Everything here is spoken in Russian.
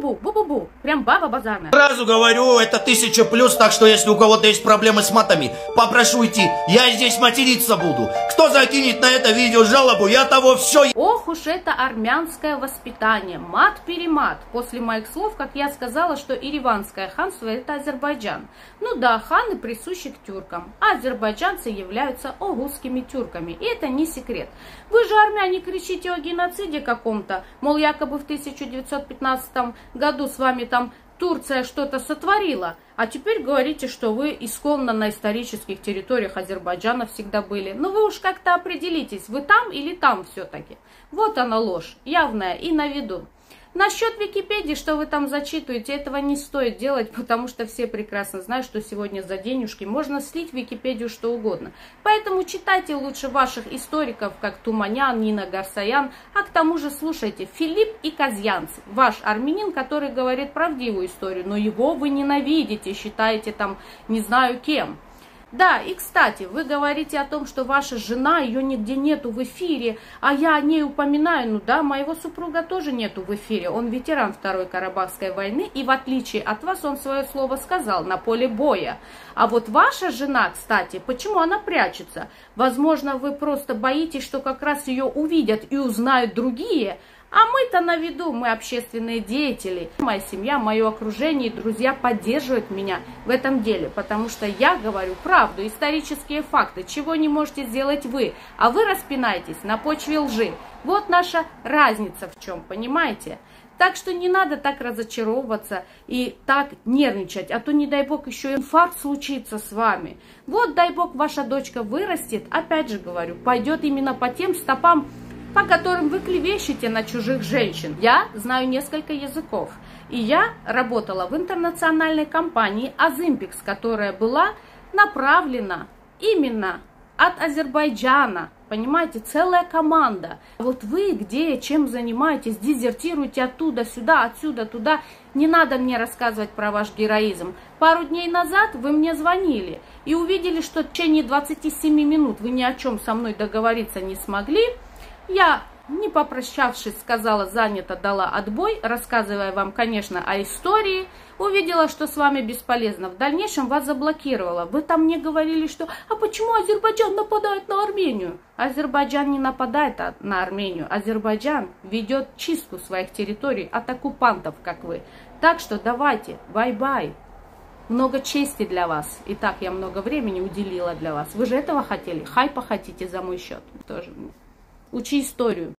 бу-бу-бу, бу-бу-бу. Прям баба базарная. Сразу говорю, это тысяча плюс, так что если у кого-то есть проблемы с матами, попрошу идти. Я здесь материться буду. Кто закинет на это видео жалобу, я того все... Ох уж это армянское воспитание. Мат-перемат. После моих слов, как я сказала, что Ириванское ханство это Азербайджан. Ну да, ханы присущи к тюркам, а азербайджанцы являются огузскими тюрками. И это не секрет. Вы же, армяне, кричите о геноциде каком-то, мол, якобы в 1915 году с вами там Турция что-то сотворила, а теперь говорите, что вы исконно на исторических территориях Азербайджана всегда были. Ну вы уж как-то определитесь, вы там или там все-таки. Вот она ложь, явная и на виду. Насчет Википедии, что вы там зачитываете, этого не стоит делать, потому что все прекрасно знают, что сегодня за денежки можно слить в Википедию что угодно. Поэтому читайте лучше ваших историков, как Туманян, Нина Гарсаян, а к тому же слушайте Филипп и Казьянц, ваш армянин, который говорит правдивую историю, но его вы ненавидите, считаете там не знаю кем. Да, и кстати, вы говорите о том, что ваша жена, ее нигде нету в эфире, а я о ней упоминаю, ну да, моего супруга тоже нету в эфире, он ветеран Второй Карабахской войны, и в отличие от вас он свое слово сказал на поле боя. А вот ваша жена, кстати, почему она прячется? Возможно, вы просто боитесь, что как раз ее увидят и узнают другие, а мы-то на виду, мы общественные деятели. Моя семья, мое окружение и друзья поддерживают меня в этом деле, потому что я говорю правду, исторические факты, чего не можете сделать вы, а вы распинаетесь на почве лжи. Вот наша разница в чем, понимаете? Так что не надо так разочаровываться и так нервничать, а то, не дай бог, еще инфаркт случится с вами. Вот, дай бог, ваша дочка вырастет, опять же говорю, пойдет именно по тем стопам, по которым вы клевещете на чужих женщин. Я знаю несколько языков. И я работала в интернациональной компании Азимпикс, которая была направлена именно от Азербайджана. Понимаете, целая команда. Вот вы где, чем занимаетесь, дезертируете оттуда, сюда, отсюда, туда. Не надо мне рассказывать про ваш героизм. Пару дней назад вы мне звонили и увидели, что в течение 27 минут вы ни о чем со мной договориться не смогли. Я, не попрощавшись, сказала занято, дала отбой, рассказывая вам, конечно, о истории. Увидела, что с вами бесполезно. В дальнейшем вас заблокировала. Вы там мне говорили, что «А почему Азербайджан нападает на Армению?» Азербайджан не нападает на Армению. Азербайджан ведет чистку своих территорий от оккупантов, как вы. Так что давайте, bye-bye. Много чести для вас. И так я много времени уделила для вас. Вы же этого хотели? Хайпа хотите за мой счет? Тоже. Учи историю.